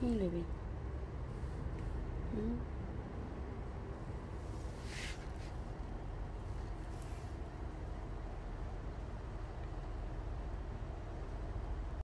Hey, baby. Hmm?